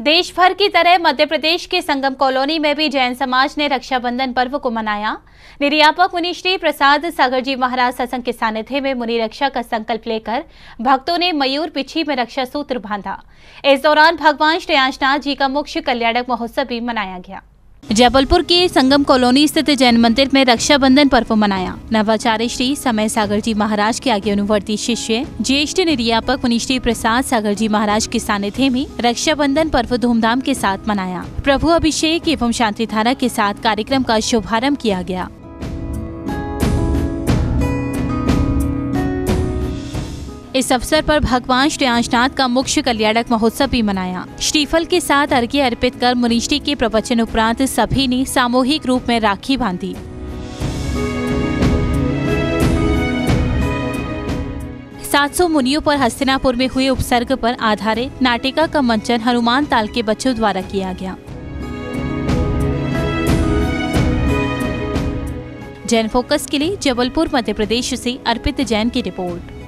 देश भर की तरह मध्य प्रदेश के संगम कॉलोनी में भी जैन समाज ने रक्षाबंधन पर्व को मनाया। निर्यापक मुनिश्री प्रसाद सागर जी महाराज सत्संग के सानिध्य में मुनि रक्षा का संकल्प लेकर भक्तों ने मयूर पिछी में रक्षा सूत्र बांधा। इस दौरान भगवान श्रेयांशनाथ जी का मोक्ष कल्याणक महोत्सव भी मनाया गया। जबलपुर के संगम कॉलोनी स्थित जैन मंदिर में रक्षाबंधन पर्व मनाया। नवाचार्य श्री समय सागर जी महाराज के आगे अनुवर्ती शिष्य, ज्येष्ठ निर्यापक मुनिश्री प्रसाद सागर जी महाराज के सानिध्य में रक्षाबंधन पर्व धूमधाम के साथ मनाया। प्रभु अभिषेक एवं शांति धारा के साथ कार्यक्रम का शुभारंभ किया गया। इस अवसर पर भगवान श्री आंशनाथ का मुख्य कल्याणक महोत्सव भी मनाया। श्रीफल के साथ अर्घ्य अर्पित कर मुनिष्टि के प्रवचन उपरांत सभी ने सामूहिक रूप में राखी बांधी। सात सौ मुनियों पर हस्तिनापुर में हुए उपसर्ग पर आधारित नाटिका का मंचन हनुमान ताल के बच्चों द्वारा किया गया। जैन फोकस के लिए जबलपुर, मध्य प्रदेश से अर्पित जैन की रिपोर्ट।